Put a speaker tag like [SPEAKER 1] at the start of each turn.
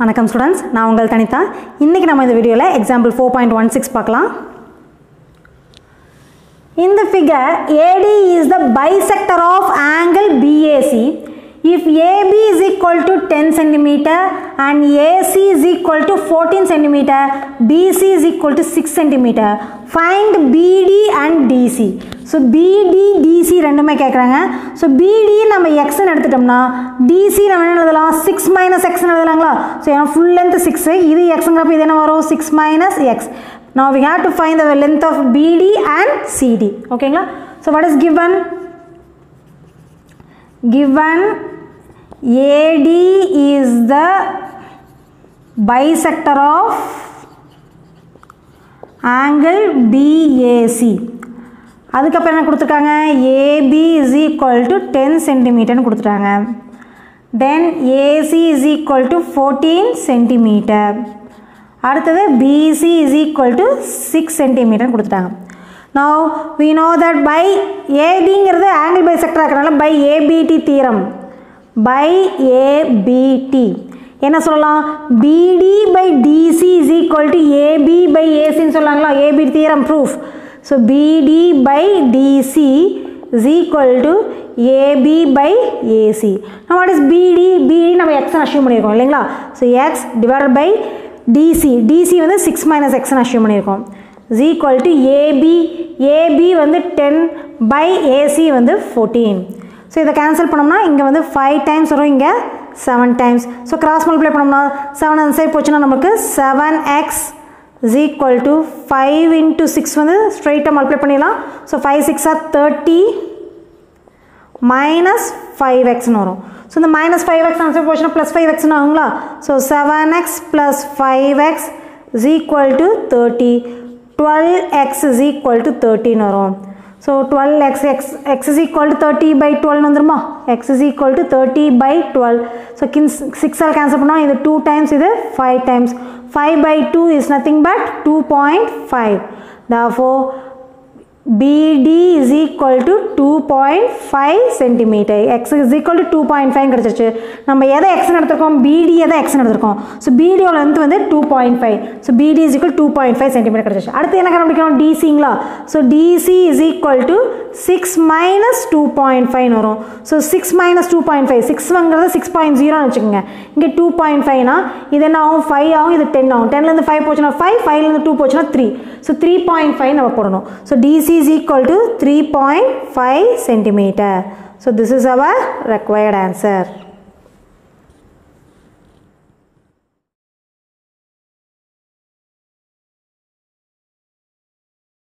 [SPEAKER 1] வணக்கம் ஸ்டூடெண்ட்ஸ் நான் உங்கள் தனிதா இன்றைக்கி நம்ம இந்த வீடியோவில் example four point one six பார்க்கலாம் In the figure, AD is the bisector of angle BAC. If AB is equal to 10 cm and AC is equal to 14 cm, BC is equal to 6 cm. Find BD and DC. So BD DC ரெண்டுமே கேட்குறாங்க so பிடி நம்ம எக்ஸ்ன்னு எடுத்துட்டோம்னா DC நம்ம என்ன எழுதலாம்? Six minus எக்ஸ்னு எழுதலாங்களா? ஸோ ஏன்னா ஃபுல் லென்த் சிக்ஸு இது எக்ஸுங்கிறப்ப இது என்ன வரும்? சிக்ஸ் மைனஸ் எக்ஸ் நான் we have to find the length of BD and CD ஓகேங்களா so what is given given? AD is the bisector of angle BAC அதுக்கப்புறம் என்ன கொடுத்துருக்காங்க AB is equal to ten சென்டிமீட்டர்னு கொடுத்துட்டாங்க then AC is equal to fourteen centimetre அடுத்தது BC is equal to six சென்டிமீட்டர்னு கொடுத்துட்டாங்க now we know that by ஏடிங்கிறது angle by sector ஆகிறனால by ABD theorem by ABD என்ன சொல்லலாம் BD by DC is equal to AB by ஏசின்னு சொல்லாங்களா AB theorem proof so BD by DC is equal to AB by AC now what is BD BD நம்ம x assume பண்ணியிருக்கோம் இல்லைங்களா? So x divided by DC DC வந்து six minus எக்ஸ்னு assume பண்ணியிருக்கோம். Is equal to AB AB வந்து ten by AC வந்து fourteen so இதை cancel பண்ணோம்னா இங்கே வந்து ஃபைவ் டைம்ஸ் வரும் இங்கே seven times so cross multiply பண்ணோம்னா செவன் அந்த சைட் போச்சுன்னா நமக்கு seven x is equal to five into six வந்து ஸ்ட்ரைட்டாக மல்டிப்ளை பண்ணிடலாம். ஸோ ஃபைவ் சிக்ஸாக தேர்ட்டி மைனஸ் ஃபைவ் எக்ஸ்னு வரும். ஸோ இந்த மைனஸ் ஃபைவ் எக்ஸ் ஆன்சர் போச்சுன்னா ப்ளஸ் ஃபைவ் எக்ஸ்னு ஆகுங்களா so seven x plus five x is equal to thirty twelve x is equal to தேர்ட்டின்னு வரும். So twelve x x x is equal to thirty by டுவெல்னு வந்துருமா x is equal to thirty by twelve so கின்ஸ் சிக்ஸால் cancel பண்ணால் இது two times இது five times five by two is nothing but two point five therefore BD is equal to 2.5 centimeter. X is equal to 2.5 கிடச்சிருச்சு. நம்ம எதை எக்ஸ்னு நடத்திருக்கோம்? BD எதை எக்ஸ்னு நடத்திருக்கோம்? ஸோ பிடியோட லென்த் வந்து two point five so BD is equal to point five centimetre கிடச்சிச்சு அடுத்து என்ன கண்டுபிடிக்கணும்? டிசிங்களா so DC is equal to six minus two point five வரும். So six minus two point five சிக்ஸ்ங்கிறது six point ஜீரோன்னு வச்சுக்கோங்க. இங்கே டூ பாயிண்ட் ஃபைவ்னா இது என்ன ஆகும்? ஃபைவ் ஆகும் இது டென் ஆகும். டென்லேருந்து ஃபைவ் போச்சுன்னா ஃபைவ் ஃபைவ்லேருந்து டூ போச்சுன்னா three so three point five நம்ம போடணும். So DC is equal to 3.5 centimeter. So this is our required answer.